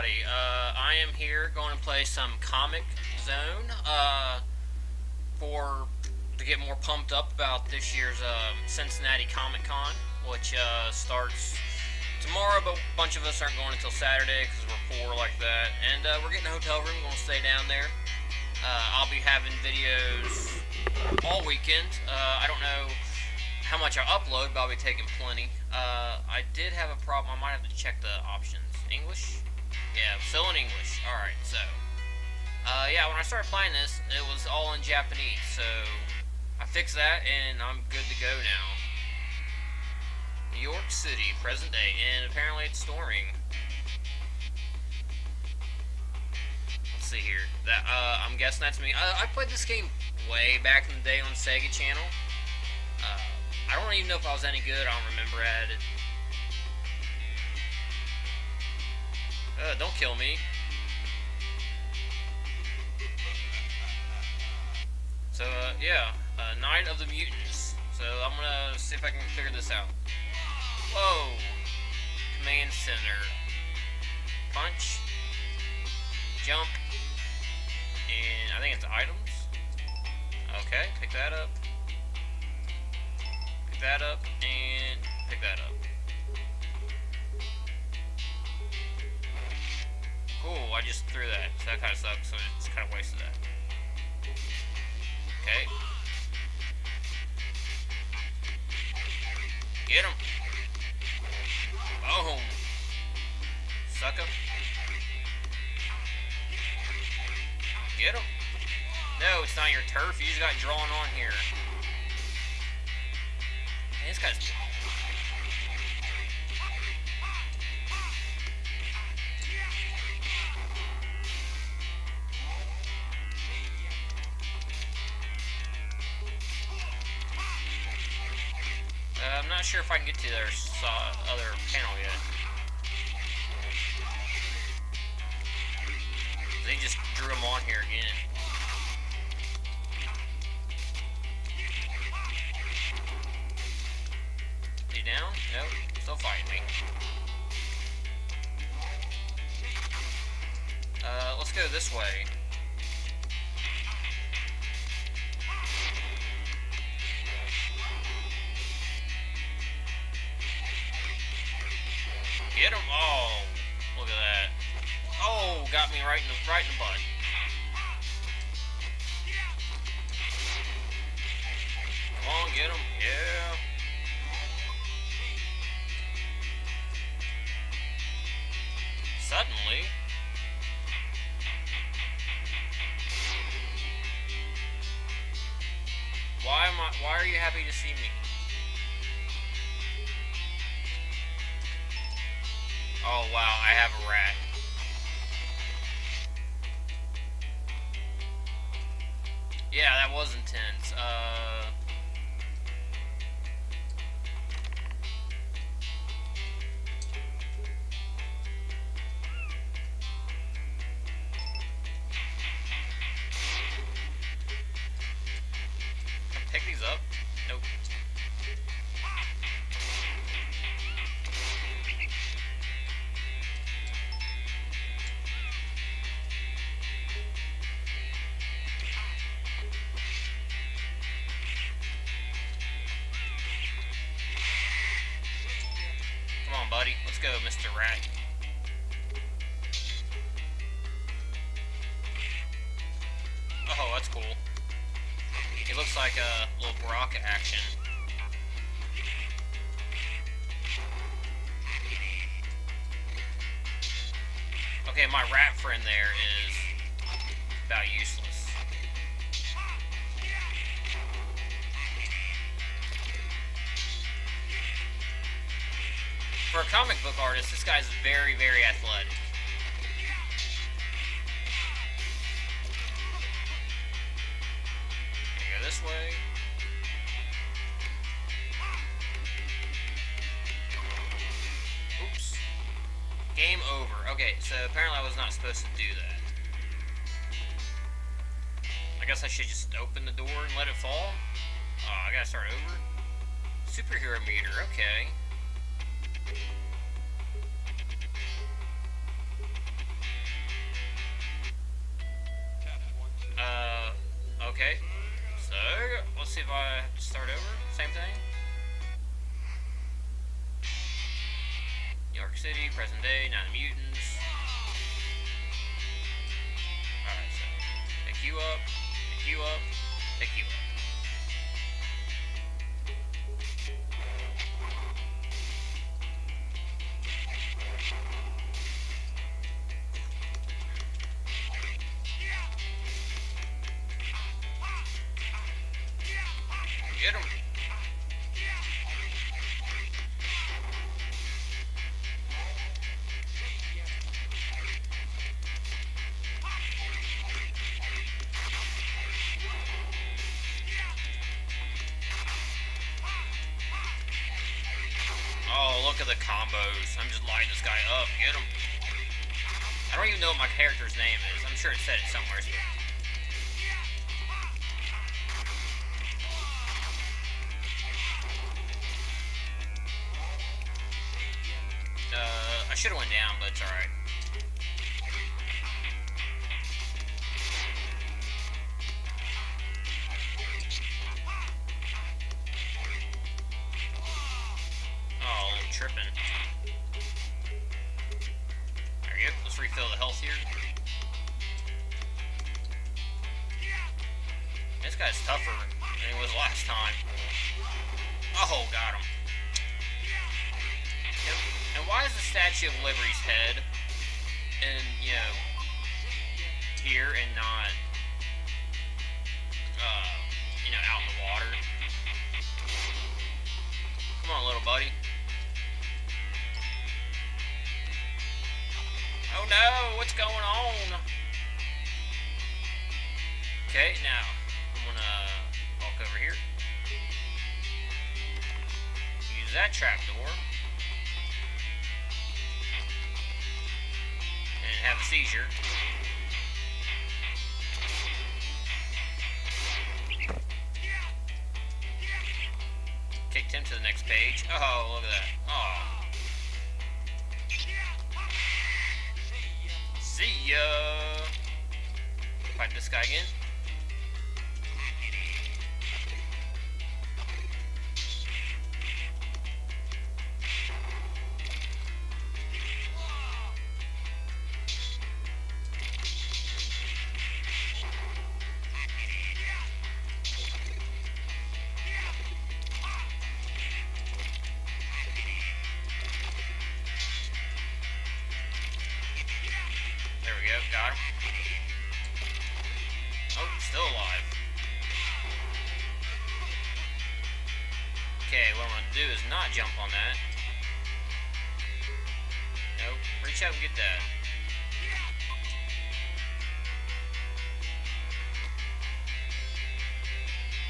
Uh, I am here going to play some Comix Zone uh, for to get more pumped up about this year's um, Cincinnati Comic Con, which uh, starts tomorrow, but a bunch of us aren't going until Saturday because we're poor like that. And uh, we're getting a hotel room. We're going to stay down there. Uh, I'll be having videos all weekend. Uh, I don't know how much I upload, but I'll be taking plenty. Uh, I did have a problem. I might have to check the options. English? Yeah, still in English. Alright, so. Uh, yeah, when I started playing this, it was all in Japanese, so I fixed that and I'm good to go now. New York City, present day, and apparently it's storming. Let's see here. That uh, I'm guessing that's me. Uh, I played this game way back in the day on Sega Channel. Uh, I don't even know if I was any good. I don't remember at it. Uh, don't kill me. So, uh, yeah. Uh, Night of the Mutants. So, I'm gonna see if I can figure this out. Whoa! Command Center. Punch. Jump. And I think it's items. Okay, pick that up. Pick that up, and pick that up. Cool, I just threw that, so that kind of sucks, so it's kind of wasted that. Okay. Get him. Boom. Suck him. Get him. No, it's not your turf. You just got drawn on here. Man, this guy's... not sure if I can get to their other panel yet. They just drew him on here again. He down? Nope. Still fighting me. Uh, let's go this way. Why? Are you happy to see me? Oh wow, I have a rat. Yeah, that was intense. Uh... buddy. Let's go, Mr. Rat. Oh, that's cool. It looks like a little Baraka action. Okay, my rat friend there is about useless. For a comic book artist, this guy's very, very athletic. Go this way. Oops. Game over. Okay, so apparently I was not supposed to do that. I guess I should just open the door and let it fall? Oh, I gotta start over? Superhero meter, okay. Uh, okay. So, let's see if I have to start over. Same thing. York City, present day, Nine Mutants. Alright, so, pick you up, pick you up, pick you up. Get him. Oh, look at the combos. I'm just this guy up. Get him. I don't even know what my character's name is. I'm sure it said it somewhere. Uh, should have went down, but it's alright. Oh, I'm tripping. There you go. Let's refill the health here. This guy's tougher than he was last time. Statue of Liberty's head in, you know, here and not, uh, you know, out in the water? Come on, little buddy. Oh no, what's going on? Okay, now, I'm gonna walk over here. Use that trapdoor. And have a seizure. Kicked him to the next page. Oh, look at that. Oh. See ya. Fight this guy again. Him. Oh, still alive. Okay, what I'm gonna do is not jump on that. Nope, reach out and get that.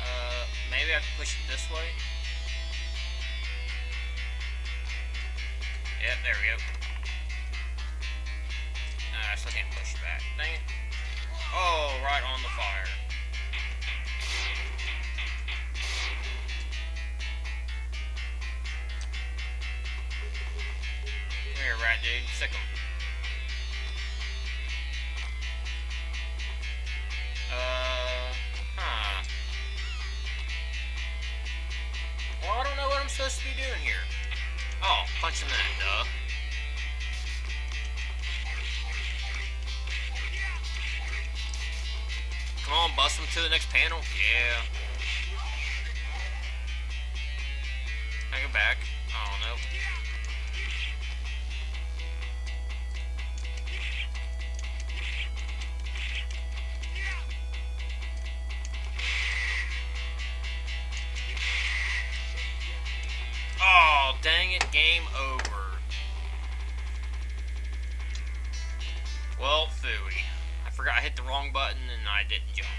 Uh, maybe I can push it this way? Yep, there we go. Back. Dang it. Oh, right on the fire. Come here, rat dude. Sick 'em. Uh, huh. Well, I don't know what I'm supposed to be doing here. Oh, punching that, duh. On, bust them to the next panel. Yeah. I go back. Forgot I hit the wrong button and I didn't jump.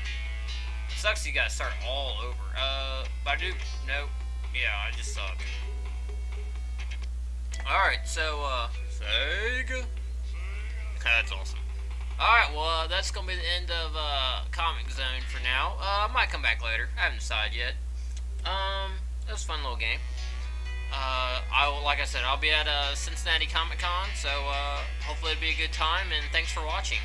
It sucks you gotta start all over. Uh, but I do, Nope. Yeah, I just suck. Alright, so, uh, Sega? That's awesome. Alright, well, uh, that's gonna be the end of, uh, Comix Zone for now. Uh, I might come back later. I haven't decided yet. Um, it was a fun little game. Uh, I will, like I said, I'll be at uh, Cincinnati Comic Con, so uh, hopefully it'll be a good time. And thanks for watching.